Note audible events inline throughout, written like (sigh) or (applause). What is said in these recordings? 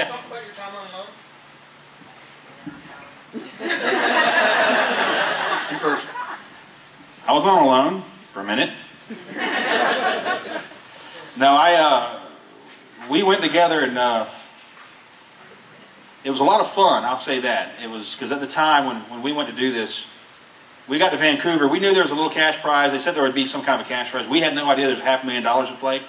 Yeah. Talk about your time on Alone. You first. I was on Alone for a minute. no, I, uh, we went together and, uh, it was a lot of fun, I'll say that. It was, because at the time when, when we went to do this, we got to Vancouver, we knew there was a little cash prize. They said there would be some kind of a cash prize. We had no idea there was a half million dollars at play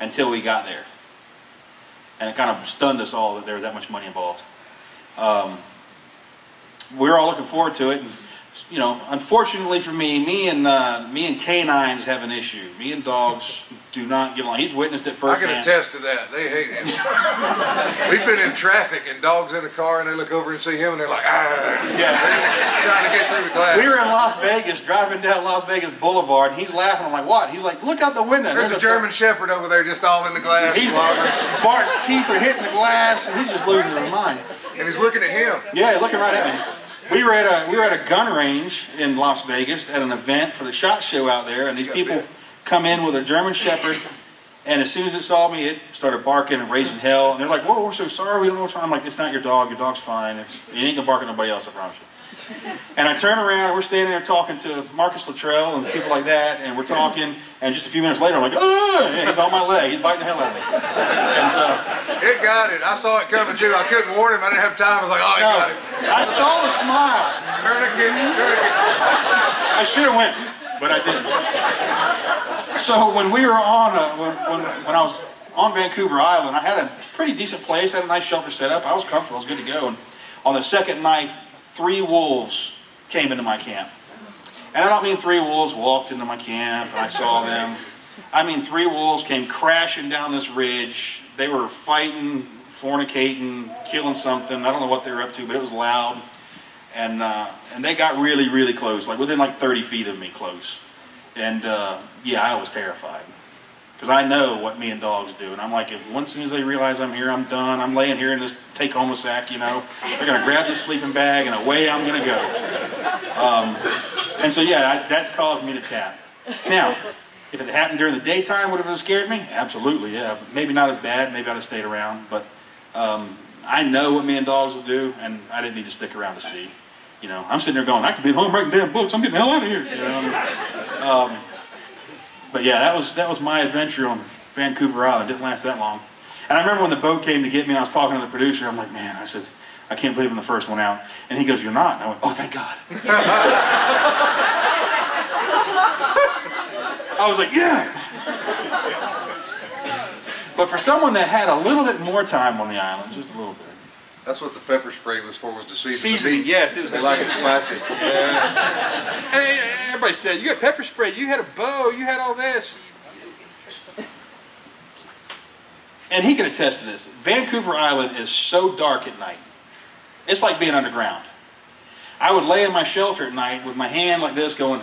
until we got there. And it kind of stunned us all that there was that much money involved. Um, we were all looking forward to it. And, you know, unfortunately for me, me and uh, me and canines have an issue. Me and dogs do not get along. He's witnessed it firsthand. I can attest to that. They hate him. (laughs) We've been in traffic and dogs in the car and they look over and see him and they're like, ah, Yeah. trying to get through the glass. We were in Las Vegas, driving down Las Vegas Boulevard, and he's laughing. I'm like, what? He's like, look out the window. There's a German Shepherd over there just all in the glass, He's bark teeth are hitting the glass, and he's just losing his mind. and he's looking at him. Yeah, looking right at me. We were at a we were at a gun range in Las Vegas at an event for the SHOT Show out there, and these people come in with a German Shepherd, and as soon as it saw me, it started barking and raising hell. And they're like, "Whoa, we're so sorry, we don't know what's wrong." I'm like, "It's not your dog. Your dog's fine. It's it ain't gonna bark at nobody else. I promise you." And I turn around, and we're standing there talking to Marcus Luttrell and people like that, and we're talking, and just a few minutes later, I'm like, "Oh!" He's on my leg. He's biting the hell out of me. And, uh, It got it. I saw it coming too. I couldn't warn him. I didn't have time. I was like, oh, he got it. I saw the smile. Tourniquet, tourniquet. I should have went, but I didn't. So when we were on, uh, when, when, when I was on Vancouver Island, I had a pretty decent place, had a nice shelter set up. I was comfortable, I was good to go. And on the second night, three wolves came into my camp. And I don't mean three wolves walked into my camp and I saw (laughs) them. I mean three wolves came crashing down this ridge. They were fighting, fornicating, killing something. I don't know what they were up to, but it was loud and uh, and they got really really close, like within like 30 feet of me close, and uh, yeah, I was terrified because I know what me and dogs do, and I'm like, if once as soon as they realize I'm here, I'm done. I'm laying here in this take home sack, you know, they're gonna grab this sleeping bag and away I'm gonna go. Um, and so yeah, I, that caused me to tap. Now. If it happened during the daytime, would it have scared me? Absolutely, yeah. Maybe not as bad. Maybe I'd have stayed around. But um, I know what me and dogs will do, and I didn't need to stick around to see. You know, I'm sitting there going, I could be home writing damn books. I'm getting the hell out of here. You know? um, but yeah, that was that was my adventure on Vancouver Island. It didn't last that long. And I remember when the boat came to get me, and I was talking to the producer. I'm like, man, I said, I can't believe I'm the first one out. And he goes, you're not. And I went, oh, thank God. (laughs) I was like, yeah. But for someone that had a little bit more time on the island, just a little bit. That's what the pepper spray was for, was to season the Seasoning, meat. yes, it was They like it spicy. And (laughs) everybody said, you had pepper spray, you had a bow, you had all this. And he can attest to this. Vancouver Island is so dark at night. It's like being underground. I would lay in my shelter at night with my hand like this going,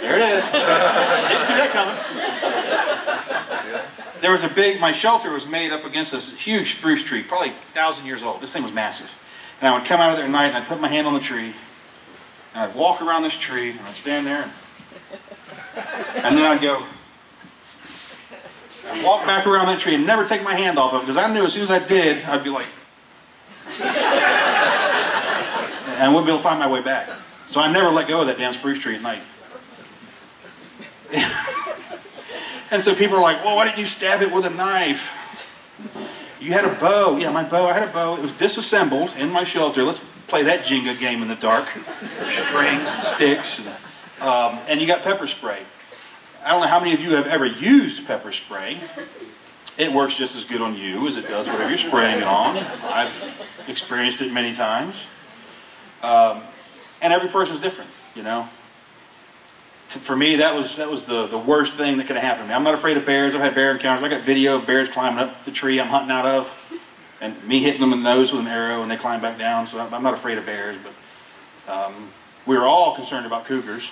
there it is. (laughs) Didn't see that coming. There was a big, my shelter was made up against this huge spruce tree, probably a thousand years old. This thing was massive. And I would come out of there at night and I'd put my hand on the tree and I'd walk around this tree and I'd stand there and, (laughs) and then I'd go, I'd walk back around that tree and never take my hand off of it because I knew as soon as I did, I'd be like, (laughs) and I wouldn't be able to find my way back. So I never let go of that damn spruce tree at night. (laughs) and so people are like, well, why didn't you stab it with a knife? You had a bow. Yeah, my bow, I had a bow. It was disassembled in my shelter. Let's play that Jenga game in the dark. Strings and sticks. And, um, and you got pepper spray. I don't know how many of you have ever used pepper spray. It works just as good on you as it does whatever you're spraying it on. I've experienced it many times. Um, and every person's different, you know. For me, that was that was the, the worst thing that could have happened to me. I'm not afraid of bears. I've had bear encounters. I got video of bears climbing up the tree I'm hunting out of, and me hitting them in the nose with an arrow, and they climb back down. So I'm I'm not afraid of bears, but um, we were all concerned about cougars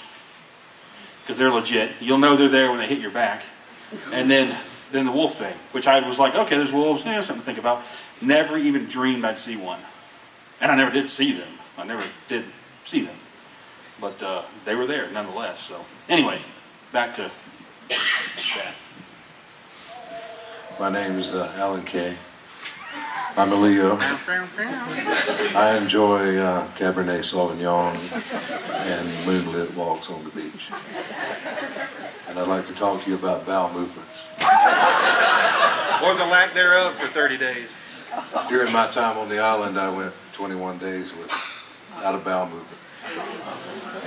because they're legit. You'll know they're there when they hit your back. And then then the wolf thing, which I was like, okay, there's wolves. Yeah, something to think about. Never even dreamed I'd see one, and I never did see them. I never did see them, but uh, they were there nonetheless. So anyway, back to that. My name is uh, Alan Kay. I'm a Leo. I enjoy uh, Cabernet Sauvignon and moonlit walks on the beach. And I'd like to talk to you about bowel movements. Or the lack thereof for 30 days. During my time on the island, I went 21 days without a bowel movement.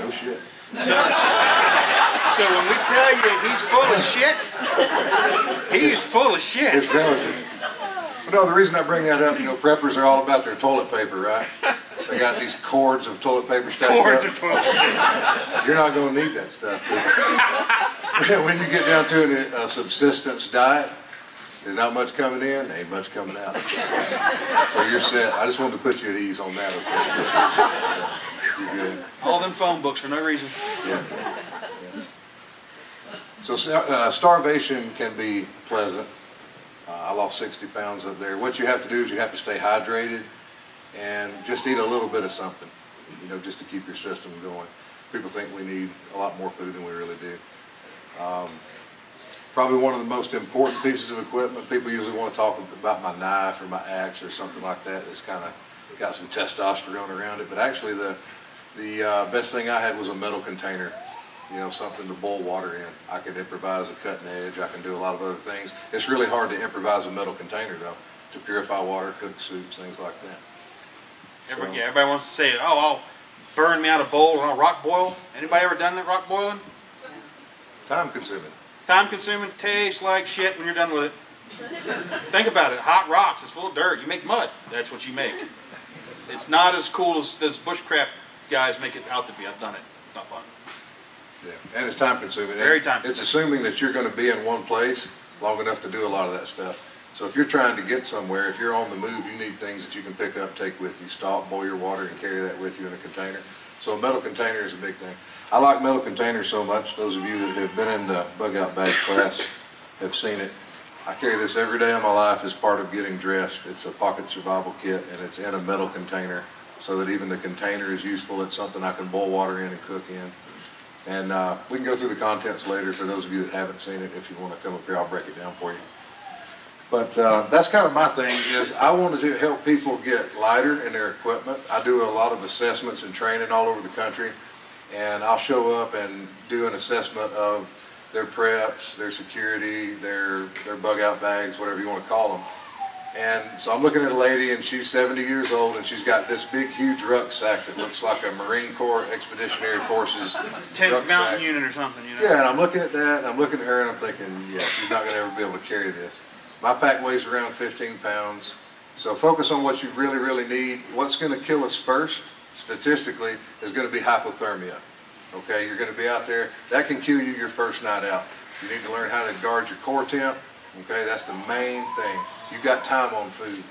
No shit. So when we tell you he's full of shit, he's full of shit. It's relative. But no, the reason I bring that up, you know, preppers are all about their toilet paper, right? They got these cords of toilet paper stacked Cords up. of toilet paper. You're not going to need that stuff. (laughs) when you get down to a, a uh, subsistence diet, there's not much coming in, ain't much coming out. So you're set. I just wanted to put you at ease on that, okay? You're good. All them phone books for no reason. Yeah. So uh, starvation can be pleasant. Uh, I lost 60 pounds up there. What you have to do is you have to stay hydrated and just eat a little bit of something, you know, just to keep your system going. People think we need a lot more food than we really do. Um, probably one of the most important pieces of equipment. People usually want to talk about my knife or my axe or something like that. It's kind of got some testosterone around it, but actually the the uh, best thing I had was a metal container, you know, something to boil water in. I could improvise a cutting edge. I can do a lot of other things. It's really hard to improvise a metal container though, to purify water, cook soups, things like that. Everybody, So- yeah, everybody wants to say, oh, I'll burn me out a bowl and I'll rock boil. Anybody ever done that rock boiling? Time consuming. Time consuming, tastes like shit when you're done with it. Think about it. Hot rocks, it's full of dirt. You make mud. That's what you make. It's not as cool as those bushcraft guys make it out to be. I've done it. It's not fun. Yeah, and it's time consuming. Very time It's assuming that you're going to be in one place long enough to do a lot of that stuff. So if you're trying to get somewhere, if you're on the move, you need things that you can pick up, take with you, stop, boil your water, and carry that with you in a container. So a metal container is a big thing. I like metal containers so much. Those of you that have been in the bug out bag class have seen it. I carry this every day of my life as part of getting dressed. It's a pocket survival kit, and it's in a metal container so that even the container is useful. It's something I can boil water in and cook in. And uh, we can go through the contents later for those of you that haven't seen it. If you want to come up here, I'll break it down for you. But uh, that's kind of my thing is I want to help people get lighter in their equipment. I do a lot of assessments and training all over the country, and I'll show up and do an assessment of their preps, their security, their their bug out bags, whatever you want to call them. And so I'm looking at a lady, and she's 70 years old, and she's got this big, huge rucksack that looks like a Marine Corps Expeditionary Forces 10th rucksack. mountain unit or something, you know? Yeah, and I'm looking at that, and I'm looking at her, and I'm thinking, yeah, she's not going to ever be able to carry this. My pack weighs around 15 pounds, so focus on what you really, really need. What's going to kill us first, statistically, is going to be hypothermia. Okay, you're going to be out there. That can kill you your first night out. You need to learn how to guard your core temp. Okay, that's the main thing. You got time on food.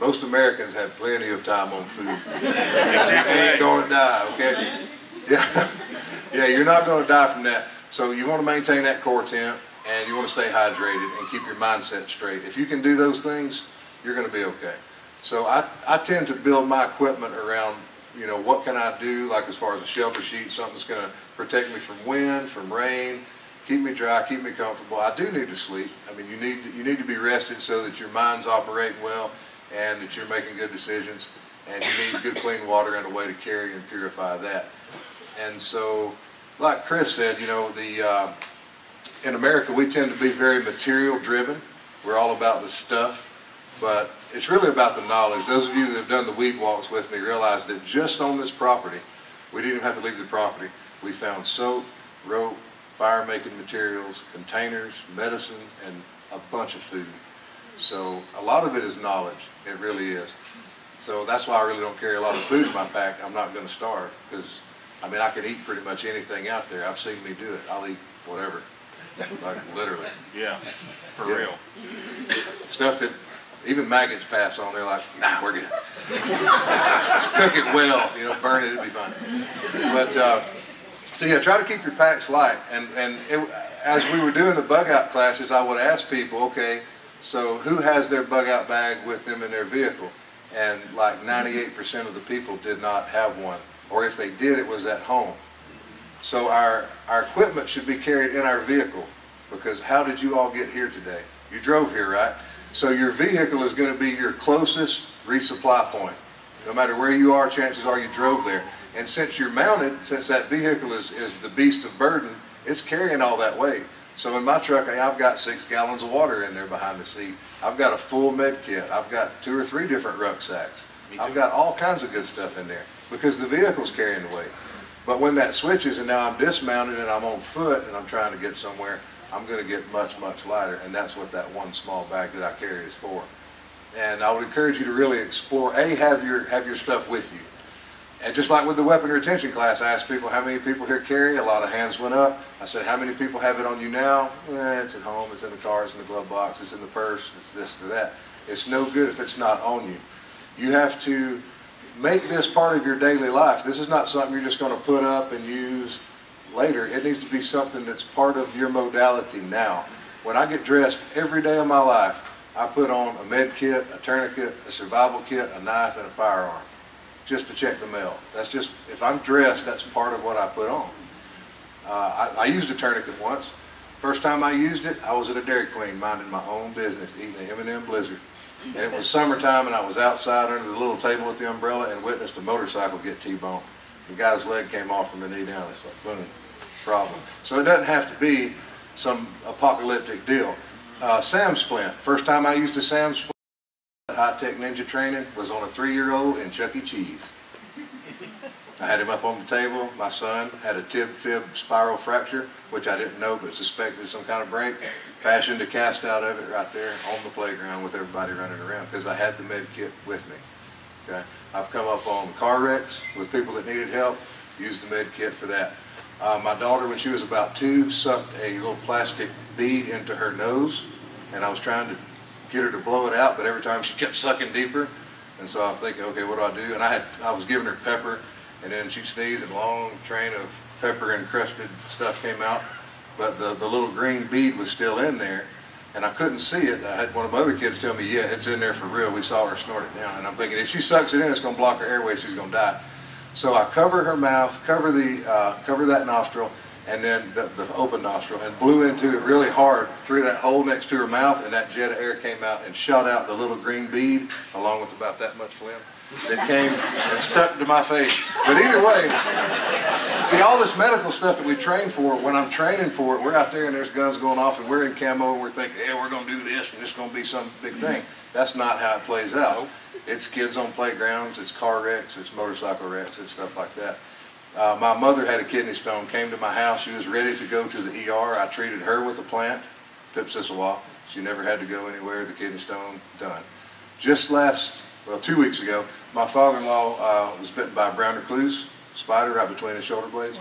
Most Americans have plenty of time on food. (laughs) You ain't going to die, okay? Yeah, (laughs) yeah, you're not going to die from that. So you want to maintain that core temp, and you want to stay hydrated and keep your mindset straight. If you can do those things, you're going to be okay. So I, I tend to build my equipment around, you know, what can I do, like as far as a shelter sheet, something that's going to protect me from wind, from rain, keep me dry, keep me comfortable. I do need to sleep. I mean, you need to, you need to be rested so that your mind's operating well and that you're making good decisions. And you need good clean water and a way to carry and purify that. And so, like Chris said, you know, the uh, in America we tend to be very material driven. We're all about the stuff, but it's really about the knowledge. Those of you that have done the weed walks with me realize that just on this property, we didn't even have to leave the property. We found soap, rope, fire making materials, containers, medicine, and a bunch of food. So a lot of it is knowledge. It really is. So that's why I really don't carry a lot of food in my pack. I'm not going to starve because, I mean, I can eat pretty much anything out there. I've seen me do it. I'll eat whatever, like literally. Yeah, for Yeah. real. Stuff that even maggots pass on. They're like, nah, we're good. (laughs) Just cook it well, you know, burn it, it'll be fine. But, uh, so yeah, try to keep your packs light. And, and it, as we were doing the bug out classes, I would ask people, okay, so who has their bug out bag with them in their vehicle? And like 98% of the people did not have one. Or if they did, it was at home. So our, our equipment should be carried in our vehicle because how did you all get here today? You drove here, right? So your vehicle is going to be your closest resupply point. No matter where you are, chances are you drove there. And since you're mounted, since that vehicle is, is the beast of burden, it's carrying all that weight. So in my truck, I've got six gallons of water in there behind the seat. I've got a full med kit. I've got two or three different rucksacks. I've got all kinds of good stuff in there because the vehicle's carrying the weight. But when that switches and now I'm dismounted and I'm on foot and I'm trying to get somewhere, I'm going to get much, much lighter. And that's what that one small bag that I carry is for. And I would encourage you to really explore, A, have your, have your stuff with you. And just like with the weapon retention class, I asked people, how many people here carry? A lot of hands went up. I said, how many people have it on you now? Eh, it's at home, it's in the car, it's in the glove box, it's in the purse, it's this to that. It's no good if it's not on you. You have to make this part of your daily life. This is not something you're just going to put up and use later. It needs to be something that's part of your modality now. When I get dressed every day of my life, I put on a med kit, a tourniquet, a survival kit, a knife, and a firearm just to check the mail. That's just, if I'm dressed, that's part of what I put on. Uh, I, I, used a tourniquet once. First time I used it, I was at a Dairy Queen minding my own business, eating an M&M Blizzard. And it was summertime and I was outside under the little table with the umbrella and witnessed a motorcycle get T-boned. The guy's leg came off from the knee down. It's like, boom, problem. So it doesn't have to be some apocalyptic deal. Uh, Sam Splint, first time I used a Sam Splint, high-tech ninja training was on a three-year-old in Chuck E. Cheese. I had him up on the table. My son had a tib-fib spiral fracture, which I didn't know but suspected some kind of break. Fashioned a cast out of it right there on the playground with everybody running around because I had the med kit with me. Okay, I've come up on car wrecks with people that needed help, used the med kit for that. Uh, my daughter, when she was about two, sucked a little plastic bead into her nose, and I was trying to get her to blow it out, but every time she kept sucking deeper. And so I'm thinking, okay, what do I do? And I had, I was giving her pepper, and then she sneezed, and a long train of pepper encrusted stuff came out. But the, the little green bead was still in there, and I couldn't see it. I had one of my other kids tell me, yeah, it's in there for real. We saw her snort it down. And I'm thinking, if she sucks it in, it's going to block her airway. She's going to die. So I cover her mouth, cover the, uh, cover that nostril, and then the, the, open nostril and blew into it really hard through that hole next to her mouth and that jet of air came out and shot out the little green bead along with about that much phlegm that came and stuck to my face. But either way, see all this medical stuff that we train for, when I'm training for it, we're out there and there's guns going off and we're in camo and we're thinking, hey, we're going to do this and it's going to be some big thing. That's not how it plays out. It's kids on playgrounds, it's car wrecks, it's motorcycle wrecks, it's stuff like that. Uh, my mother had a kidney stone, came to my house. She was ready to go to the ER. I treated her with a plant, Pipsissewa. She never had to go anywhere. The kidney stone, done. Just last, well, two weeks ago, my father-in-law uh, was bitten by a brown recluse spider right between his shoulder blades.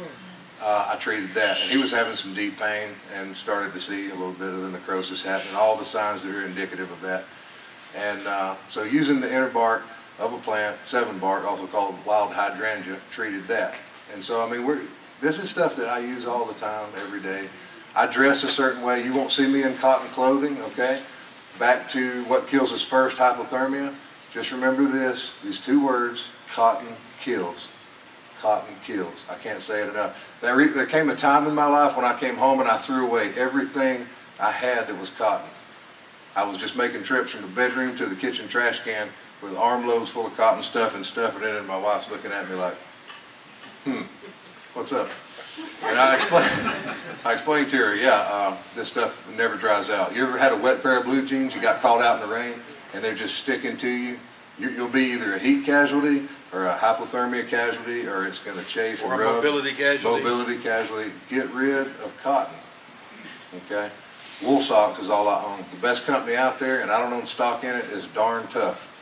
Uh, I treated that, and he was having some deep pain and started to see a little bit of the necrosis happening, all the signs that are indicative of that. And uh, so using the inner bark of a plant, seven bark, also called wild hydrangea, treated that. And so, I mean, we're, this is stuff that I use all the time, every day. I dress a certain way. You won't see me in cotton clothing, okay? Back to what kills us first, hypothermia. Just remember this, these two words, cotton kills. Cotton kills. I can't say it enough. There, there came a time in my life when I came home and I threw away everything I had that was cotton. I was just making trips from the bedroom to the kitchen trash can with armloads full of cotton stuff and stuffing it in, and my wife's looking at me like, hmm, what's up? And I explained, (laughs) I explained to her, yeah, uh, this stuff never dries out. You ever had a wet pair of blue jeans, you got caught out in the rain, and they're just sticking to you? you will be either a heat casualty or a hypothermia casualty, or it's going to chafe or and rub. mobility casualty. Mobility casualty. Get rid of cotton, okay? Wool socks is all I own. The best company out there, and I don't own stock in it, is Darn Tough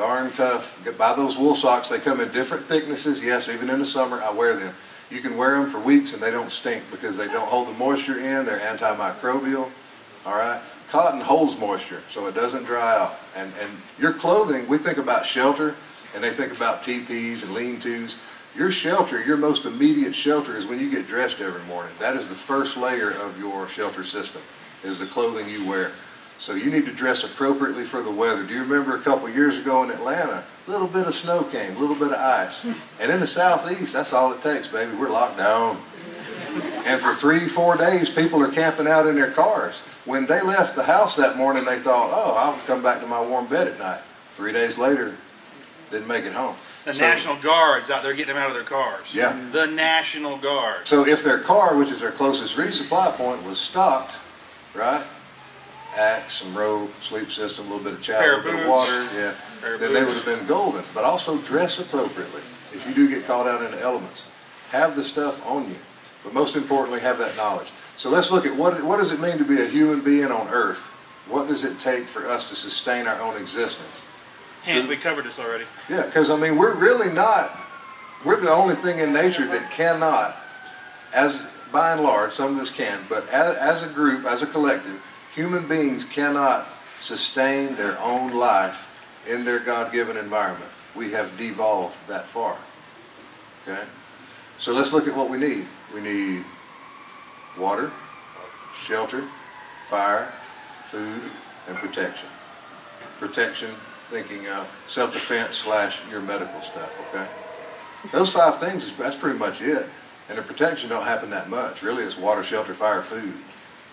darn tough. Buy those wool socks. They come in different thicknesses. Yes, even in the summer, I wear them. You can wear them for weeks and they don't stink because they don't hold the moisture in. They're antimicrobial. All right. Cotton holds moisture, so it doesn't dry out. And, and your clothing, we think about shelter and they think about teepees and lean-tos. Your shelter, your most immediate shelter is when you get dressed every morning. That is the first layer of your shelter system, is the clothing you wear. So you need to dress appropriately for the weather. Do you remember a couple years ago in Atlanta, a little bit of snow came, a little bit of ice. And in the southeast, that's all it takes, baby. We're locked down. And for three, four days, people are camping out in their cars. When they left the house that morning, they thought, oh, I'll come back to my warm bed at night. Three days later, didn't make it home. The So- National Guard's out there getting them out of their cars. Yeah. The National Guard. So if their car, which is their closest resupply point, was stopped, right? Axe, some rope, sleep system, a little bit of chow, a little bit of water, yeah. Then they would have been golden. But also dress appropriately. If you do get caught out in the elements, have the stuff on you. But most importantly, have that knowledge. So let's look at what, what does it mean to be a human being on earth? What does it take for us to sustain our own existence? Hands, we covered this already. Yeah, because I mean, we're really not, we're the only thing in nature that cannot, as by and large, some of us can, but as, as a group, as a collective, human beings cannot sustain their own life in their God-given environment. We have devolved that far. Okay? So let's look at what we need. We need water, shelter, fire, food, and protection. Protection, thinking of self-defense slash your medical stuff, okay? Those five things, is that's pretty much it. And the protection don't happen that much. Really, it's water, shelter, fire, food.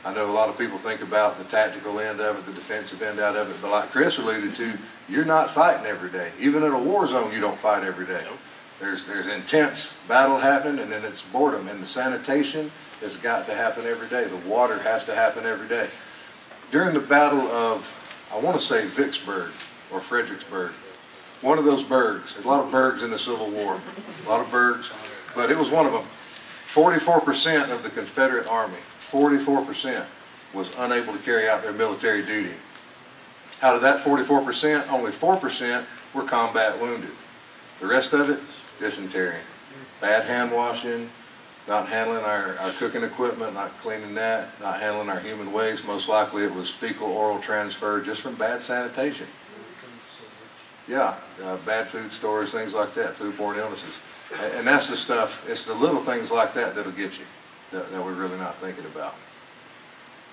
I know a lot of people think about the tactical end of it, the defensive end out of it, but like Chris alluded to, you're not fighting every day. Even in a war zone, you don't fight every day. Nope. There's, there's intense battle happening, and then it's boredom. And the sanitation has got to happen every day. The water has to happen every day. During the Battle of, I want to say Vicksburg or Fredericksburg, one of those bergs. A lot of bergs in the Civil War, a lot of bergs, but it was one of them. 44% of the Confederate Army, 44% was unable to carry out their military duty. Out of that 44%, only 4% were combat wounded. The rest of it, dysentery. Bad hand washing, not handling our, our cooking equipment, not cleaning that, not handling our human waste. Most likely it was fecal oral transfer just from bad sanitation. Yeah, uh, bad food stores, things like that, foodborne illnesses. And, and that's the stuff, it's the little things like that that'll get you, that, that we're really not thinking about.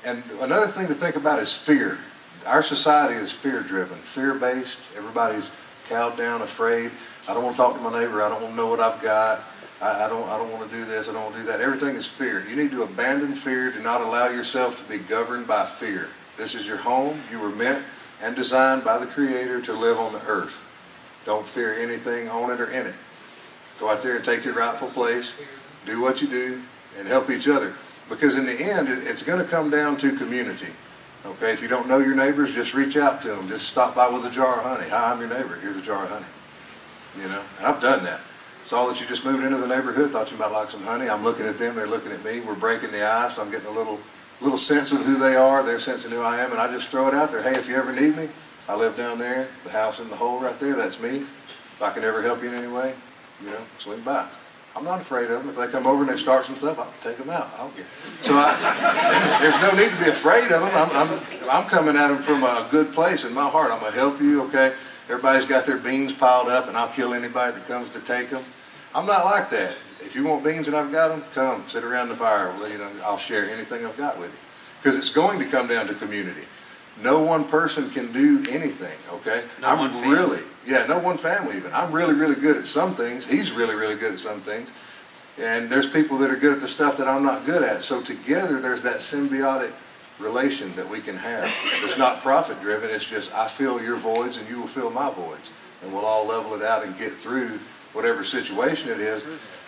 And another thing to think about is fear. Our society is fear-driven, fear-based. Everybody's cowed down, afraid. I don't want to talk to my neighbor. I don't want to know what I've got. I, I don't. I don't want to do this. I don't want to do that. Everything is fear. You need to abandon fear. Do not allow yourself to be governed by fear. This is your home. You were meant and designed by the Creator to live on the earth. Don't fear anything on it or in it. Go out there and take your rightful place. Do what you do and help each other. Because in the end, it's going to come down to community. Okay, if you don't know your neighbors, just reach out to them. Just stop by with a jar of honey. Hi, I'm your neighbor. Here's a jar of honey. You know, and I've done that. Saw that you just moved into the neighborhood. Thought you might like some honey. I'm looking at them. They're looking at me. We're breaking the ice. I'm getting a little, little sense of who they are. They're sensing who I am, and I just throw it out there. Hey, if you ever need me, I live down there. The house in the hole right there. That's me. If I can ever help you in any way, you know, swing by. I'm not afraid of them. If they come over and they start some stuff, I'll take them out. I don't care. So I, (laughs) there's no need to be afraid of them. I'm, I'm, I'm coming at them from a good place in my heart. I'm going to help you, okay? Everybody's got their beans piled up and I'll kill anybody that comes to take them. I'm not like that. If you want beans and I've got them, come sit around the fire. You know, I'll share anything I've got with you. Because it's going to come down to community. No one person can do anything, okay? No I'm one really, yeah, no one family even. I'm really, really good at some things. He's really, really good at some things. And there's people that are good at the stuff that I'm not good at. So together, there's that symbiotic relation that we can have. It's not profit driven. It's just I fill your voids and you will fill my voids. And we'll all level it out and get through whatever situation it is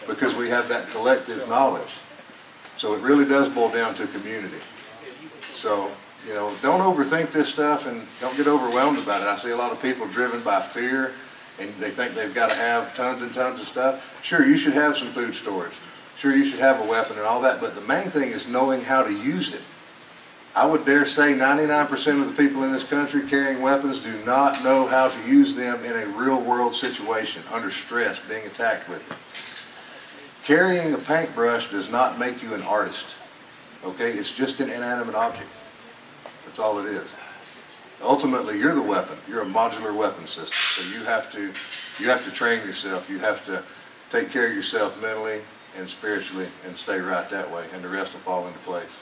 because we have that collective knowledge. So it really does boil down to community. So, you know, don't overthink this stuff and don't get overwhelmed about it. I see a lot of people driven by fear and they think they've got to have tons and tons of stuff. Sure, you should have some food storage. Sure, you should have a weapon and all that, but the main thing is knowing how to use it. I would dare say 99% of the people in this country carrying weapons do not know how to use them in a real world situation, under stress, being attacked with it. Carrying a paintbrush does not make you an artist. Okay, it's just an inanimate object. That's all it is. Ultimately, you're the weapon. You're a modular weapon system. So you have to, you have to train yourself. You have to take care of yourself mentally and spiritually and stay right that way, and the rest will fall into place.